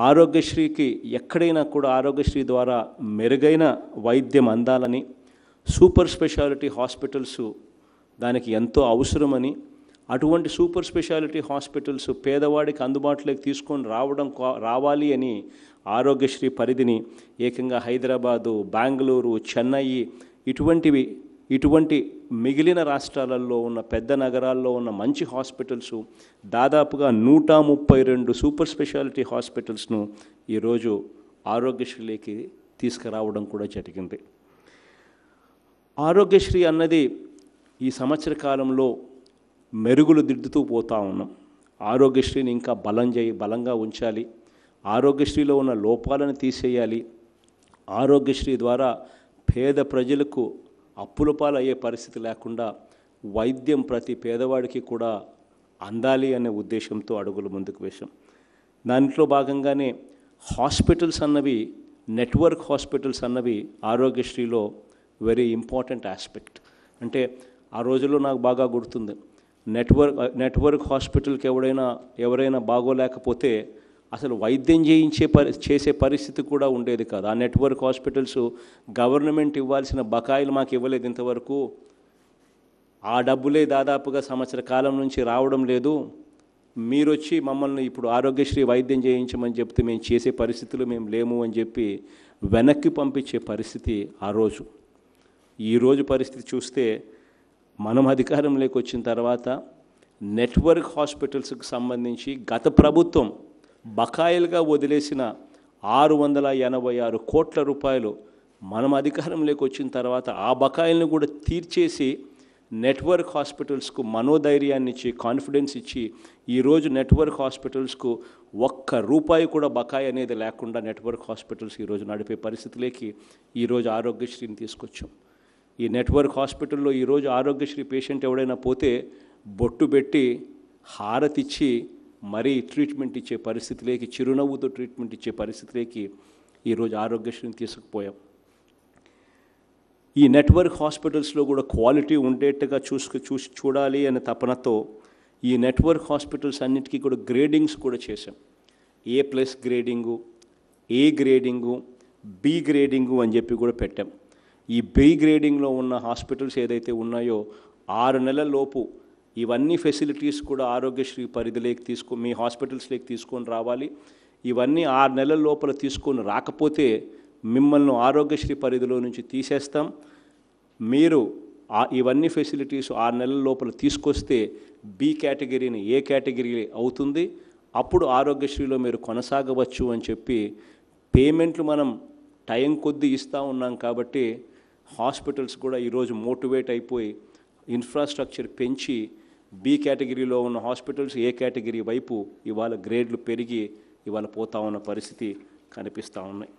ఆరోగ్యశ్రీకి ఎక్కడైనా కూడా ఆరోగ్యశ్రీ ద్వారా మెరుగైన వైద్యం అందాలని సూపర్ స్పెషాలిటీ హాస్పిటల్స్ దానికి ఎంతో అవసరమని అటువంటి సూపర్ స్పెషాలిటీ హాస్పిటల్స్ పేదవాడికి అందుబాటులోకి తీసుకొని రావడం రావాలి అని ఆరోగ్యశ్రీ పరిధిని ఏకంగా హైదరాబాదు బెంగళూరు చెన్నై ఇటువంటివి ఇటువంటి మిగిలిన రాష్ట్రాలలో ఉన్న పెద్ద నగరాల్లో ఉన్న మంచి హాస్పిటల్స్ దాదాపుగా నూట ముప్పై రెండు సూపర్ స్పెషాలిటీ హాస్పిటల్స్ను ఈరోజు ఆరోగ్యశ్రీలోకి తీసుకురావడం కూడా జరిగింది. ఆరోగ్యశ్రీ అన్నది ఈ సంవత్సర కాలంలో మెరుగులు దిద్దుతూ పోతా ఉన్నాం. ఆరోగ్యశ్రీని ఇంకా బలం చేయి బలంగా ఉంచాలి. ఆరోగ్యశ్రీలో ఉన్న లోపాలను తీసేయాలి. ఆరోగ్యశ్రీ ద్వారా పేద ప్రజలకు అప్పుల పాలయ్యే పరిస్థితి లేకుండా వైద్యం ప్రతి పేదవాడికి కూడా అందాలి అనే ఉద్దేశంతో అడుగులు ముందుకు వేశాం. దాంట్లో భాగంగానే హాస్పిటల్స్ అన్నవి నెట్వర్క్ హాస్పిటల్స్ అన్నవి ఆరోగ్యశ్రీలో వెరీ ఇంపార్టెంట్ ఆస్పెక్ట్ అంటే ఆ రోజుల్లో నాకు బాగా గుర్తుంది. నెట్వర్క్ నెట్వర్క్ హాస్పిటల్కి ఎవడైనా ఎవరైనా బాగోలేకపోతే అసలు వైద్యం చేయించే పరి చేసే పరిస్థితి కూడా ఉండేది కాదు. ఆ నెట్వర్క్ హాస్పిటల్స్ గవర్నమెంట్ ఇవ్వాల్సిన బకాయిలు మాకు ఇవ్వలేదు ఇంతవరకు. ఆ డబ్బులే దాదాపుగా సంవత్సర కాలం నుంచి రావడం లేదు. మీరు వచ్చి మమ్మల్ని ఇప్పుడు ఆరోగ్యశ్రీ వైద్యం చేయించమని చెప్తే మేము చేసే పరిస్థితులు మేము లేము అని చెప్పి వెనక్కి పంపించే పరిస్థితి ఆ రోజు. ఈరోజు పరిస్థితి చూస్తే మనం అధికారంలోకి వచ్చిన తర్వాత నెట్వర్క్ హాస్పిటల్స్కి సంబంధించి గత ప్రభుత్వం బకాయిలుగా వదిలేసిన ఆరు వందల ఎనభై ఆరు కోట్ల రూపాయలు మనం అధికారంలోకి వచ్చిన తర్వాత ఆ బకాయిల్ని కూడా తీర్చేసి నెట్వర్క్ హాస్పిటల్స్కు మనోధైర్యాన్ని ఇచ్చి కాన్ఫిడెన్స్ ఇచ్చి ఈరోజు నెట్వర్క్ హాస్పిటల్స్కు ఒక్క రూపాయి కూడా బకాయి అనేది లేకుండా నెట్వర్క్ హాస్పిటల్స్ ఈరోజు నడిపే పరిస్థితిలోకి ఈరోజు ఆరోగ్యశ్రీని తీసుకొచ్చాం. ఈ నెట్వర్క్ హాస్పిటల్లో ఈరోజు ఆరోగ్యశ్రీ పేషెంట్ ఎవడైనా పోతే బొట్టు పెట్టి హారతిచ్చి మరీ ట్రీట్మెంట్ ఇచ్చే పరిస్థితిలోకి చిరునవ్వుతో ట్రీట్మెంట్ ఇచ్చే పరిస్థితిలోకి ఈరోజు ఆరోగ్యశ్రీని తీసుకుపోయాం. ఈ నెట్వర్క్ హాస్పిటల్స్లో కూడా క్వాలిటీ ఉండేట్టుగా చూసుకు చూసి చూడాలి అనే తపనతో ఈ నెట్వర్క్ హాస్పిటల్స్ అన్నిటికీ కూడా గ్రేడింగ్స్ కూడా చేశాం. A plus grading A grading B grading అని చెప్పి కూడా పెట్టాం. ఈ బి గ్రేడింగ్లో ఉన్న హాస్పిటల్స్ ఏదైతే ఉన్నాయో ఆరు నెలల లోపు ఇవన్నీ ఫెసిలిటీస్ కూడా ఆరోగ్యశ్రీ పరిధిలోకి తీసుకో మీ హాస్పిటల్స్లోకి తీసుకొని రావాలి. ఇవన్నీ ఆరు నెలల లోపల తీసుకొని రాకపోతే మిమ్మల్ని ఆరోగ్యశ్రీ పరిధిలో నుంచి తీసేస్తాం. మీరు ఇవన్నీ ఫెసిలిటీస్ ఆరు నెలల లోపల తీసుకొస్తే బి కేటగిరీని ఏ కేటగిరీ అవుతుంది. అప్పుడు ఆరోగ్యశ్రీలో మీరు కొనసాగవచ్చు అని చెప్పి పేమెంట్లు మనం టైం కొద్దీ ఇస్తూ ఉన్నాం కాబట్టి హాస్పిటల్స్ కూడా ఈరోజు మోటివేట్ అయిపోయి ఇన్ఫ్రాస్ట్రక్చర్ పెంచి బి కేటగిరీలో ఉన్న హాస్పిటల్స్ ఏ కేటగిరీ వైపు ఇవాళ గ్రేడ్లు పెరిగి ఇవాళ పోతా ఉన్న పరిస్థితి కనిపిస్తూ ఉన్నాయి.